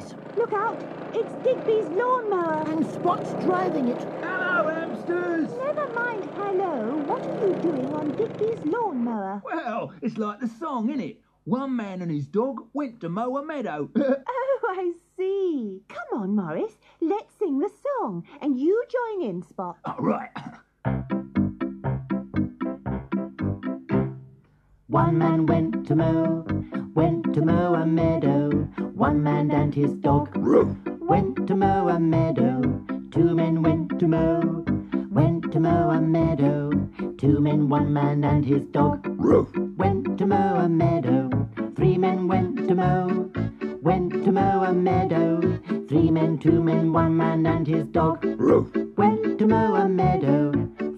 What's? Look out! It's Digby's lawnmower. And Spot's driving it. Hello, hamsters! Never mind hello. What are you doing on Digby's lawnmower? Well, it's like the song, innit? One man and his dog went to mow a meadow. Oh, I see. Come on, Morris. Let's sing the song. And you join in, Spot. All right. One man went to mow, went to mow a meadow. One man and his dog went to mow a meadow. Two men went to mow, went to mow a meadow. Two men, one man and his dog went to mow a meadow. Three men went to mow, went to mow a meadow. Three men, two men, one man and his dog went to mow a meadow.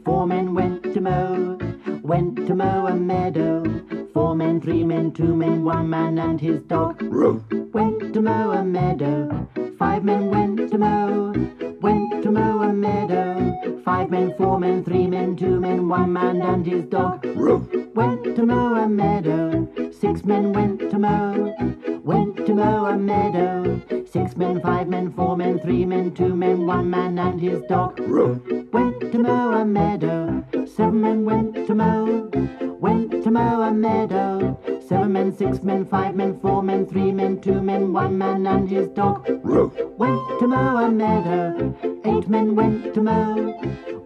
Four men went to mow, went to mow a meadow. Four men, three men, two men, one man and his dog went to mow a meadow. Five men went to mow, went to mow a meadow. Five men, four men, three men, two men, one man and his dog went to mow a meadow. Six men went to mow, went to mow a meadow. Six men, five men, four men, three men, two men, one man and his dog went to mow a meadow. Seven men went to mow, went to mow a meadow. Seven men, six men, five men, four men, three men, two men, one man and his dog went to mow a meadow. Eight men went to mow,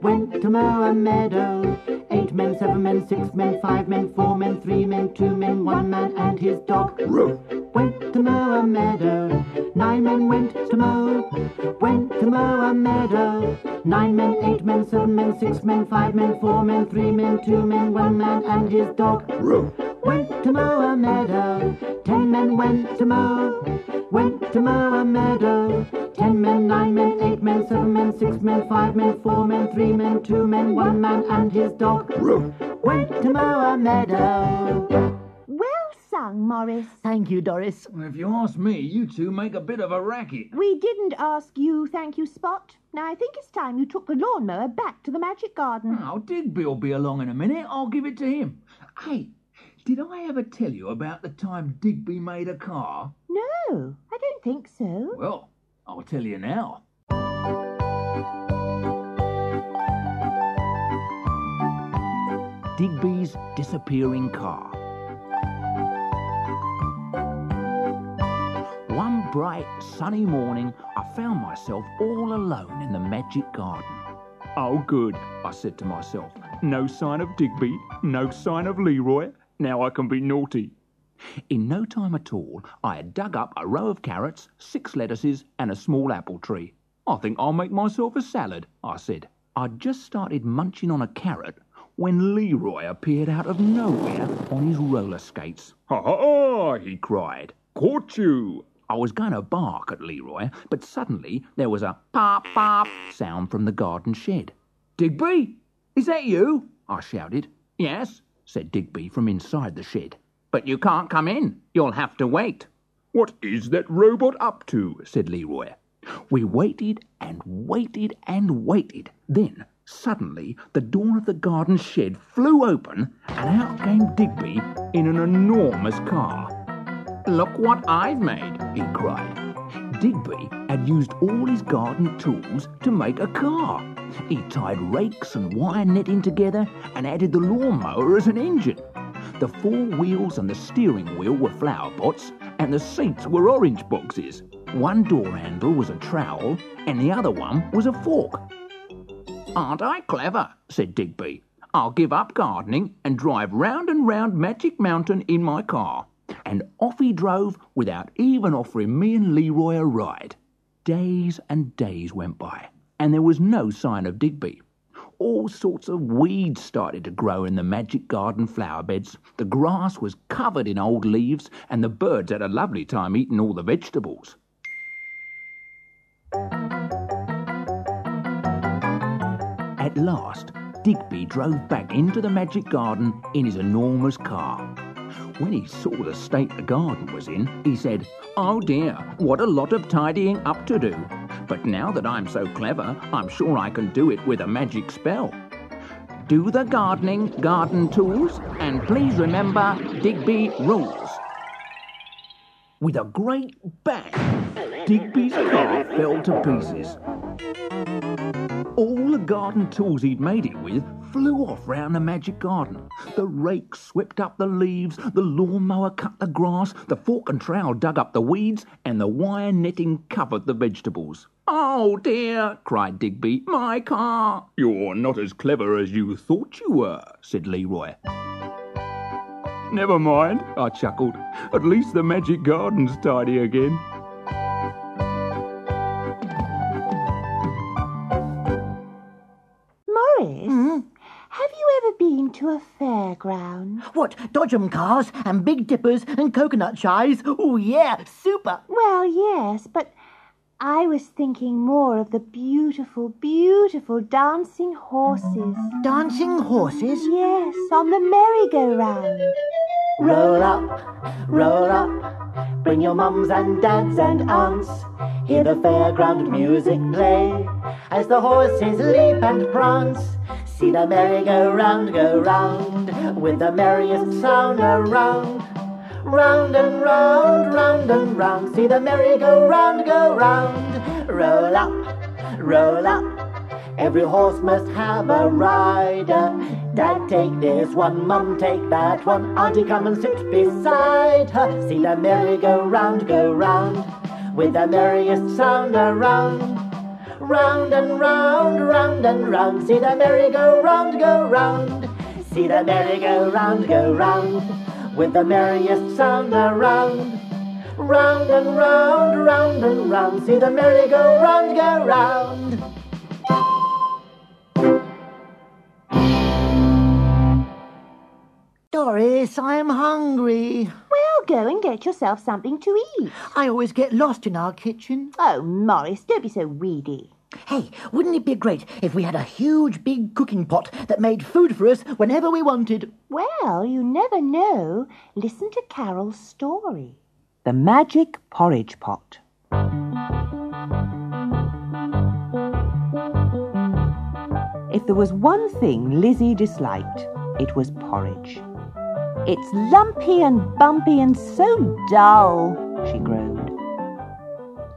went to mow a meadow. Eight men, seven men, six men, five men, four men, three men, two men, one man and his dog went to mow a meadow. Nine men went to mow, went to mow a meadow. Nine men, eight men, seven men, six men, five men, four men, three men, two men, one man and his dog went to mow a meadow. Ten men went to mow, went to mow a meadow. Ten men, nine men, eight men, seven men, six men, five men, four men, three men, two men, one man and his dog went to mow a meadow. Well sung, Morris. Thank you, Doris. If you ask me, you two make a bit of a racket. We didn't ask you, thank you, Spot. Now I think it's time you took the lawnmower back to the magic garden. Oh, Digby will be along in a minute. I'll give it to him. Hey, did I ever tell you about the time Digby made a car? No, I don't think so. Well, I'll tell you now. Digby's disappearing car. Bright sunny morning, I found myself all alone in the magic garden. Oh, good, I said to myself. No sign of Digby, no sign of Leroy. Now I can be naughty. In no time at all, I had dug up a row of carrots, six lettuces, and a small apple tree. I think I'll make myself a salad, I said. I'd just started munching on a carrot when Leroy appeared out of nowhere on his roller skates. Ha ha ha! he cried. Caught you! I was going to bark at Leroy, but suddenly there was a pop pop sound from the garden shed. Digby, is that you? I shouted. Yes, said Digby from inside the shed. But you can't come in. You'll have to wait. What is that robot up to? said Leroy. We waited and waited and waited. Then, suddenly, the door of the garden shed flew open and out came Digby in an enormous car. Look what I've made, he cried. Digby had used all his garden tools to make a car. He tied rakes and wire netting together and added the lawnmower as an engine. The four wheels and the steering wheel were flower pots, and the seats were orange boxes. One door handle was a trowel, and the other one was a fork. Aren't I clever? said Digby. I'll give up gardening and drive round and round Magic Mountain in my car. And off he drove without even offering me and Leroy a ride. Days and days went by, and there was no sign of Digby. All sorts of weeds started to grow in the magic garden flower beds. The grass was covered in old leaves, and the birds had a lovely time eating all the vegetables. At last, Digby drove back into the magic garden in his enormous car. When he saw the state the garden was in, he said, Oh dear, what a lot of tidying up to do. But now that I'm so clever, I'm sure I can do it with a magic spell. Do the gardening, garden tools, and please remember Digby rules. With a great bang, Digby's car fell to pieces. All the garden tools he'd made it with flew off round the magic garden. The rake swept up the leaves, the lawnmower cut the grass, the fork and trowel dug up the weeds, and the wire netting covered the vegetables. Oh dear, cried Digby, my car. You're not as clever as you thought you were, said Leroy. Never mind, I chuckled. At least the magic garden's tidy again. To a fairground? What, Dodgem cars and Big Dippers and coconut shies? Oh, yeah, super. Well, yes, but I was thinking more of the beautiful, beautiful dancing horses. Dancing horses? Yes, on the merry-go-round. Roll up, roll up, bring your mums and dads and aunts. Hear the fairground music play as the horses leap and prance. See the merry-go-round go round with the merriest sound around. Round and round, round and round, see the merry-go-round go round. Roll up, roll up, Every horse must have a rider. Dad, take this one, Mum, take that one. Auntie, come and sit beside her. See the merry-go-round go round with the merriest sound around. Round and round, round and round. See the merry-go-round go round. See the merry-go-round go round with the merriest sound around. Round and round, round and round. See the merry-go-round go round. Doris, I am hungry. Well, go and get yourself something to eat. I always get lost in our kitchen. Oh, Morris, don't be so weedy. Hey, wouldn't it be great if we had a huge big cooking pot that made food for us whenever we wanted? Well, you never know. Listen to Carol's story. The Magic Porridge Pot. If there was one thing Lizzie disliked, it was porridge. It's lumpy and bumpy and so dull, she groaned.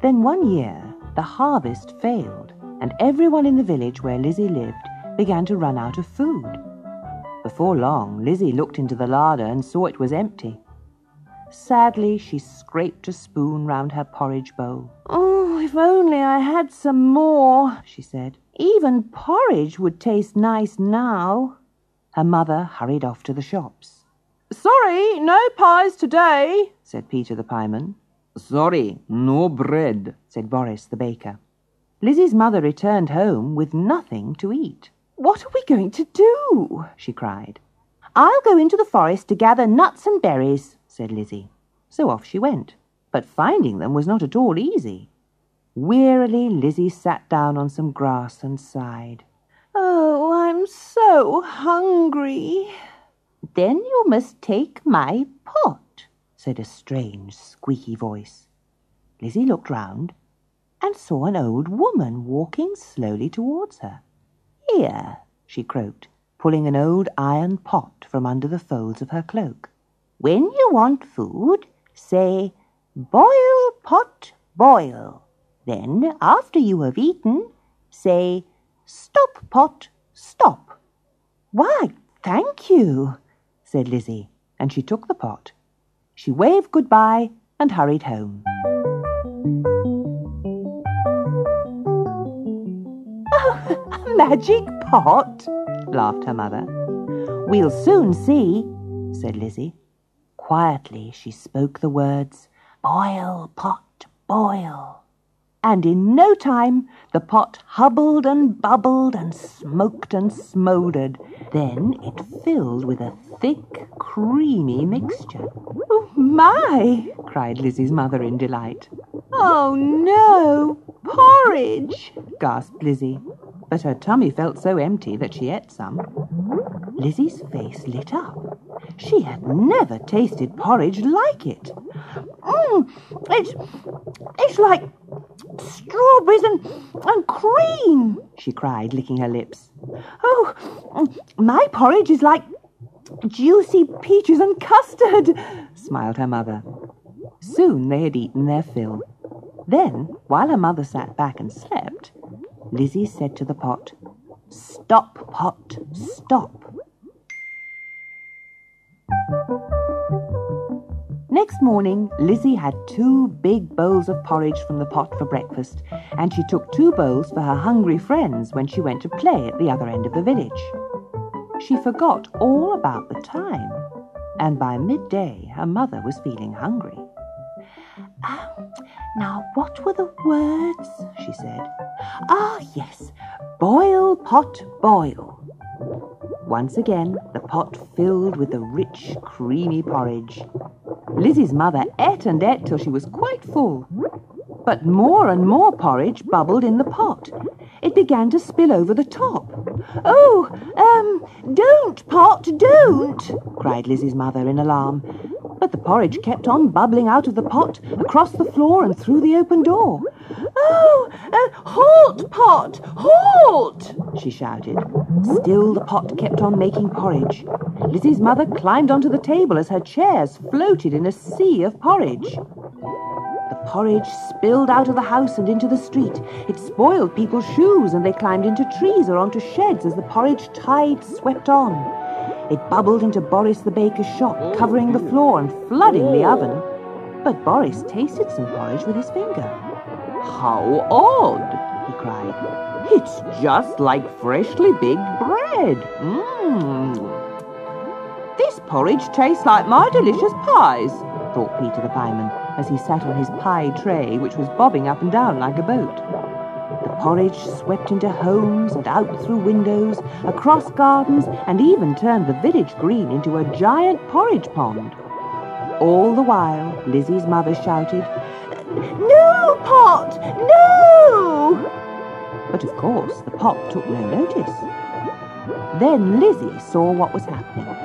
Then one year, the harvest failed, and everyone in the village where Lizzie lived began to run out of food. Before long, Lizzie looked into the larder and saw it was empty. Sadly, she scraped a spoon round her porridge bowl. Oh, if only I had some more, she said. Even porridge would taste nice now. Her mother hurried off to the shops. Sorry, no pies today, said Peter the pieman. Sorry, no bread, said Boris the baker. Lizzie's mother returned home with nothing to eat. What are we going to do? she cried. I'll go into the forest to gather nuts and berries, said Lizzie. So off she went. But finding them was not at all easy. Wearily, Lizzie sat down on some grass and sighed. Oh, I'm so hungry. Then you must take my pot, said a strange, squeaky voice. Lizzie looked round and saw an old woman walking slowly towards her. Here, she croaked, pulling an old iron pot from under the folds of her cloak. When you want food, say, Boil, pot, boil. Then, after you have eaten, say, Stop, pot, stop. Why, thank you, said Lizzie, and she took the pot. She waved goodbye and hurried home. Oh, a magic pot, laughed her mother. We'll soon see, said Lizzie. Quietly she spoke the words, Boil, pot, boil. And in no time the pot hubbled and bubbled and smoked and smouldered. Then it filled with a thick, creamy mixture. Oh, my! cried Lizzie's mother in delight. Oh, no! Porridge! gasped Lizzie. But her tummy felt so empty that she ate some. Lizzie's face lit up. She had never tasted porridge like it. Mmm, it's, it's like strawberries and, and cream, she cried, licking her lips. Oh, mm, my porridge is like juicy peaches and custard, smiled her mother. Soon they had eaten their fill. Then, while her mother sat back and slept, Lizzie said to the pot, Stop, pot, stop. Next morning, Lizzie had two big bowls of porridge from the pot for breakfast, and she took two bowls for her hungry friends when she went to play at the other end of the village. She forgot all about the time, and by midday her mother was feeling hungry. Um, now, what were the words? she said. Ah, yes, boil, pot, boil. Once again, the pot filled with the rich, creamy porridge. Lizzie's mother ate and ate till she was quite full. But more and more porridge bubbled in the pot. It began to spill over the top. Oh, um, don't, pot, don't, cried Lizzie's mother in alarm. But the porridge kept on bubbling out of the pot, across the floor and through the open door. Oh, uh, halt, pot, halt, she shouted. Still the pot kept on making porridge. Lizzie's mother climbed onto the table as her chairs floated in a sea of porridge. The porridge spilled out of the house and into the street. It spoiled people's shoes, and they climbed into trees or onto sheds as the porridge tide swept on. It bubbled into Boris the baker's shop, covering the floor and flooding the oven. But Boris tasted some porridge with his finger. How odd, he cried. It's just like freshly baked bread. Mmm. This porridge tastes like my delicious pies, thought Peter the pieman as he sat on his pie tray, which was bobbing up and down like a boat. The porridge swept into homes and out through windows, across gardens, and even turned the village green into a giant porridge pond. All the while, Lizzie's mother shouted, No, Pot! No! But of course, the pot took no notice. Then Lizzie saw what was happening.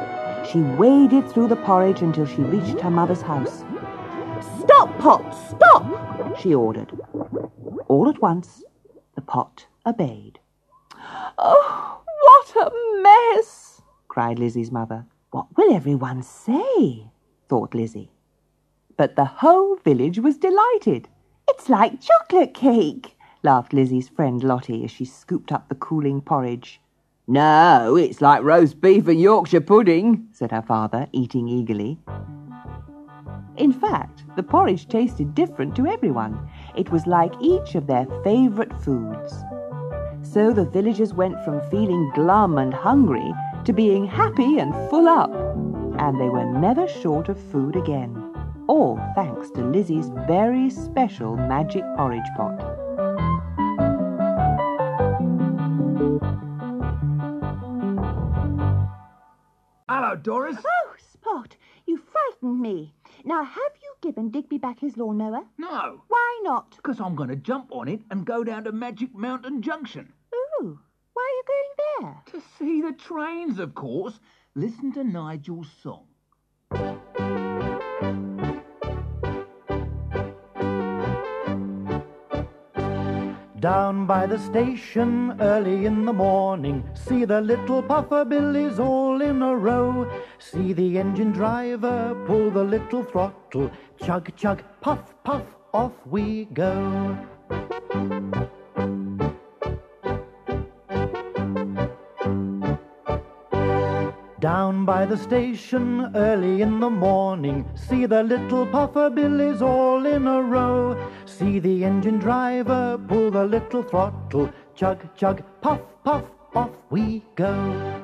She waded through the porridge until she reached her mother's house. Stop, Pot, stop! she ordered. All at once, the pot obeyed. Oh, what a mess! cried Lizzie's mother. What will everyone say? thought Lizzie. But the whole village was delighted. It's like chocolate cake, laughed Lizzie's friend Lottie as she scooped up the cooling porridge. No, it's like roast beef and Yorkshire pudding, said her father, eating eagerly. In fact, the porridge tasted different to everyone. It was like each of their favourite foods. So the villagers went from feeling glum and hungry to being happy and full up. And they were never short of food again. All thanks to Lizzie's very special magic porridge pot. Hello, Doris. Oh, Spot, you frightened me. Now, have you given Digby back his lawnmower? No, Why not? because I'm going to jump on it and go down to Magic Mountain Junction. Ooh, why are you going there? To see the trains, of course. Listen to Nigel's song. Down by the station early in the morning, see the little puffer billies all in a row. See the engine driver pull the little throttle, chug chug, puff puff, off we go. Down by the station early in the morning, see the little puffer billies all in a row. See the engine driver pull the little throttle, chug chug, puff puff, off we go.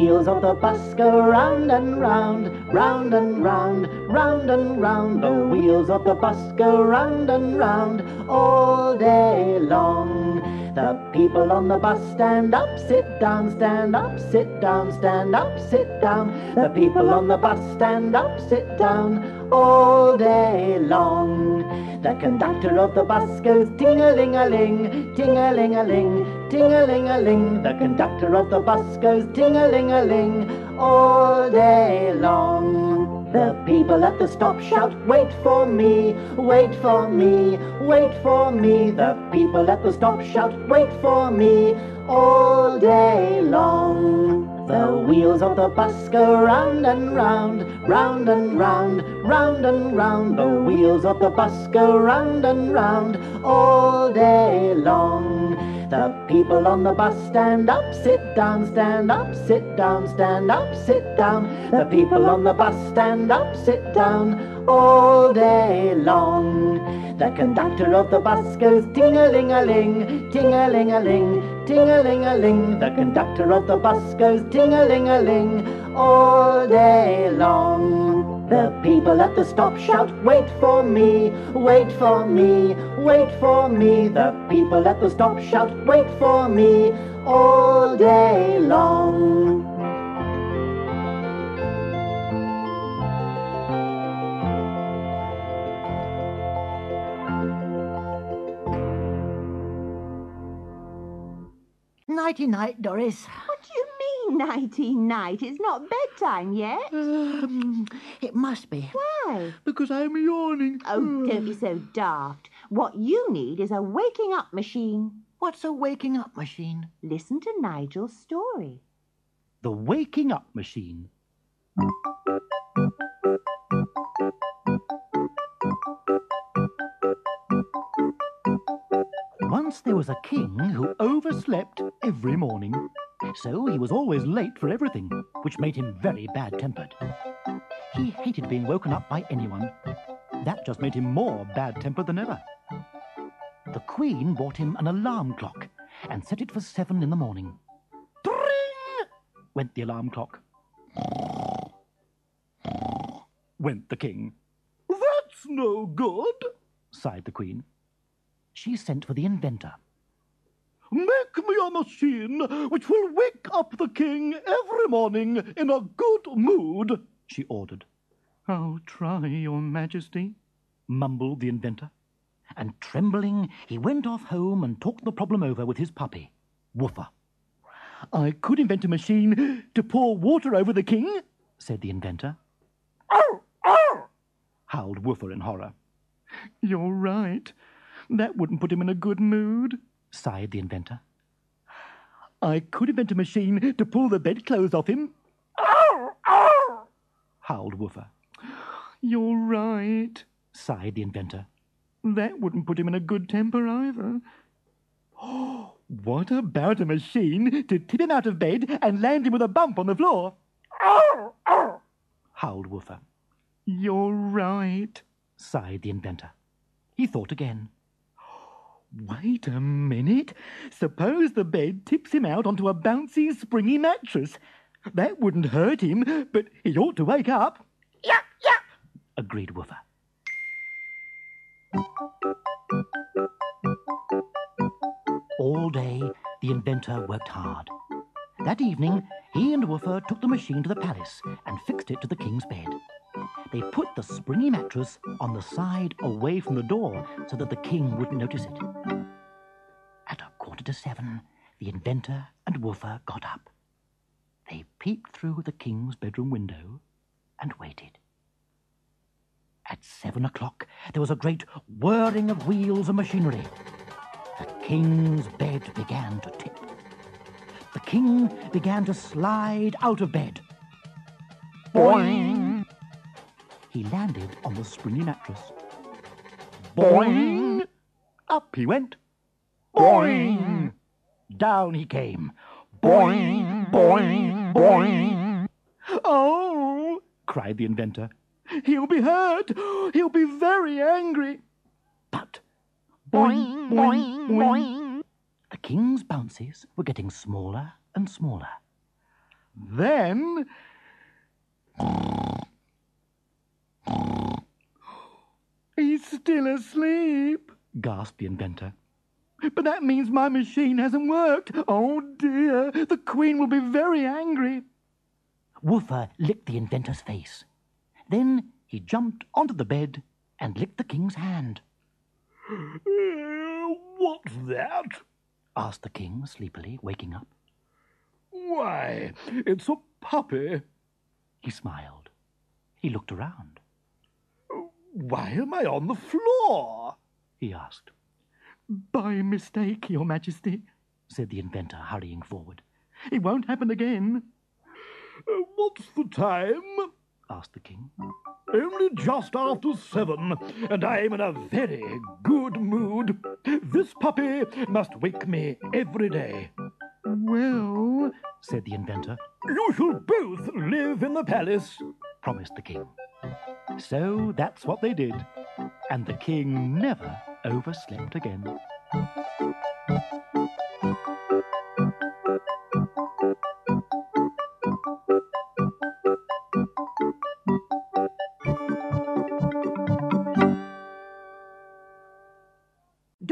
Wheels of the bus go round and round, round and round, round and round. The wheels of the bus go round and round all day long. The people on the bus stand up, sit down, stand up, sit down, stand up, sit down. The people on the bus stand up, sit down all day long. The conductor of the bus goes ting-a-ling-a-ling, ting-a-ling-a-ling, ting-a-ling-a-ling. The conductor of the bus goes ting-a-ling-a-ling all day long. The people at the stop shout, wait for me, wait for me, wait for me. The people at the stop shout, wait for me, all day long. The wheels of the bus go round and round, round and round, round and round. The wheels of the bus go round and round, all day long. The people on the bus stand up, sit down, stand up, sit down, stand up, sit down. The people on the bus stand up, sit down all day long. The conductor of the bus goes ting-a-ling-a-ling, ting-a-ling-a-ling, ting-a-ling-a-ling. The conductor of the bus goes ting-a-ling-a-ling all day long. The people at the stop shout, wait for me, wait for me, wait for me. The people at the stop shout, wait for me, all day long. Nighty night, Doris. What do you mean, nighty night? It's not bedtime yet. Um, it must be. Why? Because I'm yawning. Oh, don't be so daft. What you need is a waking up machine. What's a waking up machine? Listen to Nigel's story. The Waking Up Machine. Once there was a king who overslept every morning. So he was always late for everything, which made him very bad tempered. He hated being woken up by anyone. That just made him more bad tempered than ever. The Queen bought him an alarm clock and set it for seven in the morning. Tring! went the alarm clock. went the king. That's no good. sighed the Queen. She sent for the inventor. Make me a machine which will wake up the king every morning in a good mood. she ordered. I'll try, Your Majesty, mumbled the inventor. And trembling, he went off home and talked the problem over with his puppy, Woofer. I could invent a machine to pour water over the king. said the inventor. Ow, ow. Howled Woofer in horror. You're right. That wouldn't put him in a good mood. Sighed the inventor. I could invent a machine to pull the bedclothes off him. Ow, ow. Howled Woofer. You're right. sighed the inventor. That wouldn't put him in a good temper either. What about a machine to tip him out of bed and land him with a bump on the floor? Ow, ow. Howled Woofer. You're right. sighed the inventor. He thought again. Wait a minute. Suppose the bed tips him out onto a bouncy, springy mattress. That wouldn't hurt him, but he ought to wake up. Yuck, yuck. agreed Woofer. All day, the inventor worked hard. That evening, he and Woofer took the machine to the palace and fixed it to the king's bed. They put the springy mattress on the side away from the door so that the king wouldn't notice it. At a quarter to seven, the inventor and Woofer got up. They peeped through the king's bedroom window and waited. At seven o'clock, there was a great whirring of wheels and machinery. The king's bed began to tip. The king began to slide out of bed. Boing! He landed on the springy mattress. Boing! Up he went. Boing! Down he came. Boing! Boing! Boing! Oh, cried the inventor. he'll be hurt. He'll be very angry. But Boing, boing, boing. the king's bounces were getting smaller and smaller. Then. He's still asleep. gasped the inventor. But that means my machine hasn't worked. Oh dear, the Queen will be very angry. Woofer licked the inventor's face. Then he jumped onto the bed and licked the king's hand. Uh, what's that? asked the king sleepily, waking up. Why, it's a puppy. He smiled. He looked around. Why am I on the floor? he asked. By mistake, Your Majesty, said the inventor, hurrying forward. It won't happen again. Uh, what's the time? asked the king. Only just after seven, and I'm in a very good mood. This puppy must wake me every day. Well, said the inventor, you shall both live in the palace, promised the king. So that's what they did, and the king never overslept again.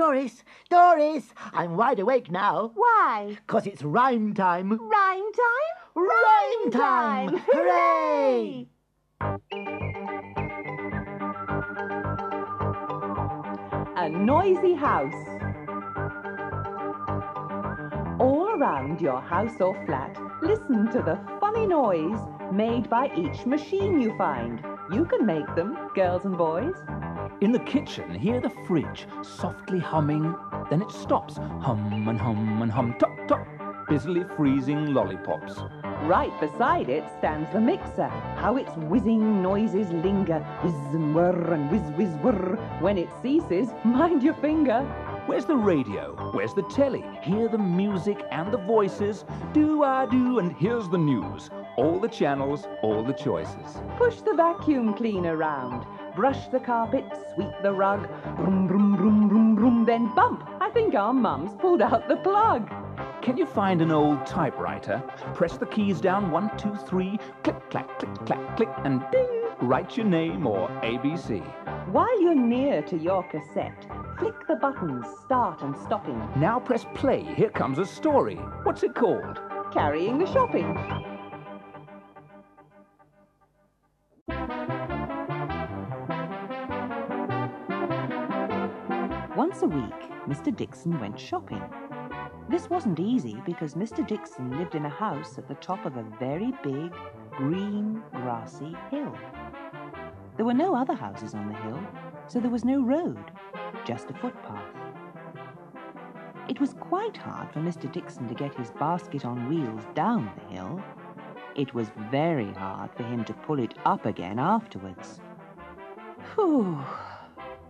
Doris, Doris, I'm wide awake now. Why? 'Cause it's rhyme time. Rhyme time? Rhyme time! Hooray! A noisy house. All around your house or flat, listen to the funny noise made by each machine you find. You can make them, girls and boys. In the kitchen, hear the fridge softly humming. Then it stops. Hum and hum and hum. Top, top. Busily freezing lollipops. Right beside it stands the mixer. How its whizzing noises linger. Whiz and whir and whiz whiz whir. When it ceases, mind your finger. Where's the radio? Where's the telly? Hear the music and the voices. Do I do, and here's the news. All the channels, all the choices. Push the vacuum cleaner round. Brush the carpet, sweep the rug. Brum, brum, brum, brum, brum. Then bump. I think our mum's pulled out the plug. Can you find an old typewriter? Press the keys down one, two, three. Click, clack, click, clack, click, and ding. Write your name or ABC. While you're near to your cassette, flick the buttons start and stopping. Now press play. Here comes a story. What's it called? Carrying the shopping. Once a week, Mr. Dixon went shopping. This wasn't easy because Mr. Dixon lived in a house at the top of a very big, green, grassy hill. There were no other houses on the hill, so there was no road, just a footpath. It was quite hard for Mr. Dixon to get his basket on wheels down the hill. It was very hard for him to pull it up again afterwards. Phew,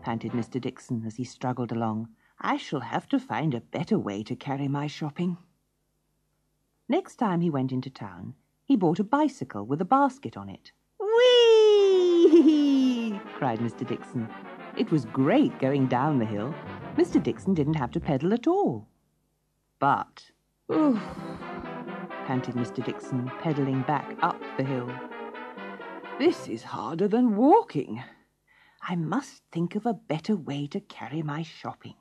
panted Mr. Dixon as he struggled along. I shall have to find a better way to carry my shopping. Next time he went into town, he bought a bicycle with a basket on it. Whee! cried Mr. Dixon. It was great going down the hill. Mr. Dixon didn't have to pedal at all. But, oof, panted Mr. Dixon, pedalling back up the hill. This is harder than walking. I must think of a better way to carry my shopping.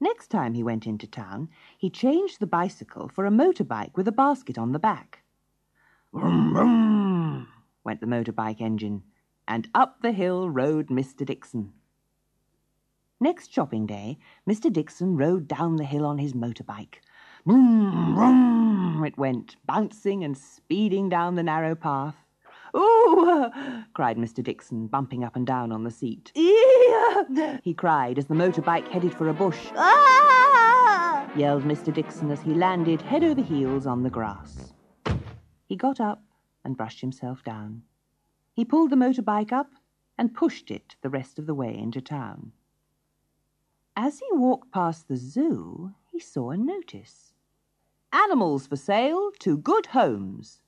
Next time he went into town, he changed the bicycle for a motorbike with a basket on the back. Vroom, vroom, went the motorbike engine, and up the hill rode Mr. Dixon. Next shopping day, Mr. Dixon rode down the hill on his motorbike. Vroom, vroom, it went, bouncing and speeding down the narrow path. Ooh! cried Mr. Dixon, bumping up and down on the seat. Eee! he cried as the motorbike headed for a bush. Ah! yelled Mr. Dixon as he landed head over heels on the grass. He got up and brushed himself down. He pulled the motorbike up and pushed it the rest of the way into town. As he walked past the zoo, he saw a notice. Animals for sale to good homes.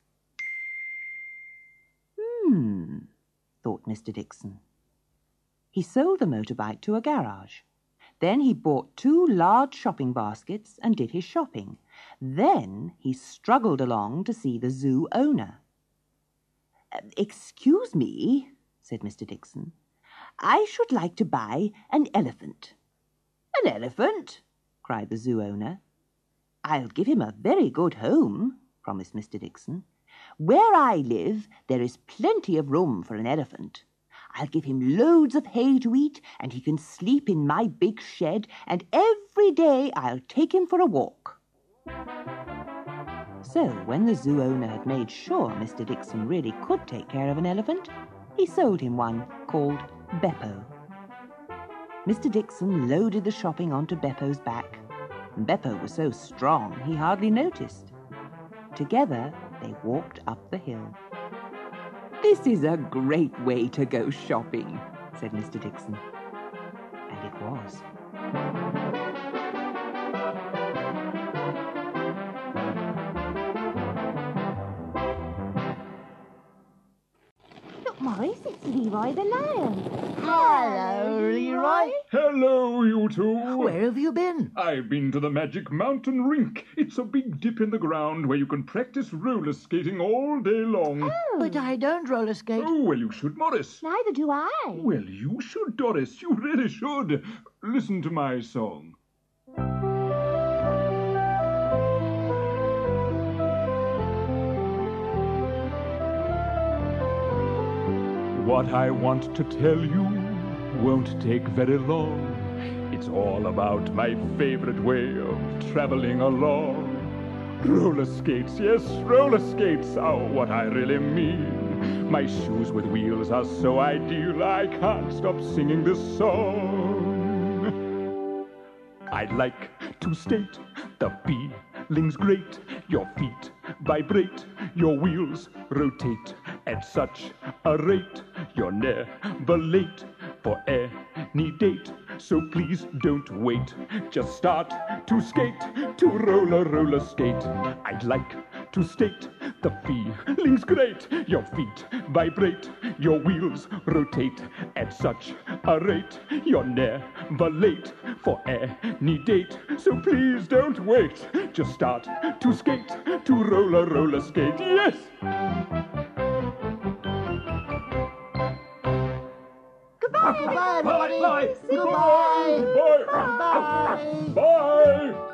Hmm, thought Mr. Dixon. He sold the motorbike to a garage. Then he bought two large shopping baskets and did his shopping. Then he struggled along to see the zoo owner. "Uh, Excuse me, said Mr. Dixon. I should like to buy an elephant. An elephant? cried the zoo owner. I'll give him a very good home, promised Mr. Dixon. Where I live, there is plenty of room for an elephant. I'll give him loads of hay to eat, and he can sleep in my big shed, and every day I'll take him for a walk. So, when the zoo owner had made sure Mr. Dixon really could take care of an elephant, he sold him one called Beppo. Mr. Dixon loaded the shopping onto Beppo's back. Beppo was so strong he hardly noticed. Together, they walked up the hill. This is a great way to go shopping, said Mr. Dixon. And it was. Look, Morris, it's Leroy the lion. Hello, Leroy. Hello, you two. Where have you been? I've been to the Magic Mountain Rink. It's a big dip in the ground where you can practice roller skating all day long. Oh. But I don't roller skate. Oh, well, you should, Morris. Neither do I. Well, you should, Doris. You really should. Listen to my song. What I want to tell you won't take very long. It's all about my favorite way of traveling along. Roller skates, yes, roller skates are what I really mean. My shoes with wheels are so ideal, I can't stop singing this song. I'd like to state the feeling's great. Your feet vibrate, your wheels rotate at such a rate. You're never late for any date. So please don't wait. Just start to skate, to roller, roller skate. I'd like to state the feeling's great. Your feet vibrate, your wheels rotate at such a rate. You're never late for any date. So please don't wait. Just start to skate, to roller, roller skate. Yes! Goodbye. Goodbye, everybody. Bye. Goodbye. Bye. Bye. Bye.